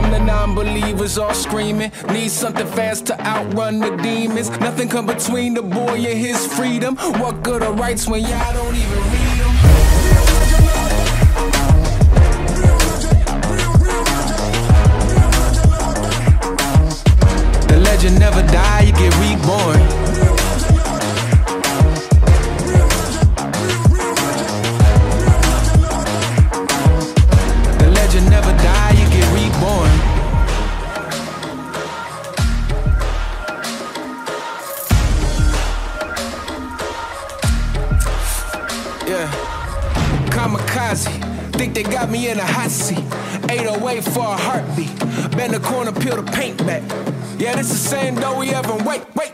non-believers all screaming. Need something fast to outrun the demons. Nothing come between the boy and his freedom. What good are rights when y'all don't even Yeah. Kamikaze. Think they got me in a hot seat. 808 for a heartbeat. Bend the corner, peel the paint back. Yeah, this the same though we ever wait, wait.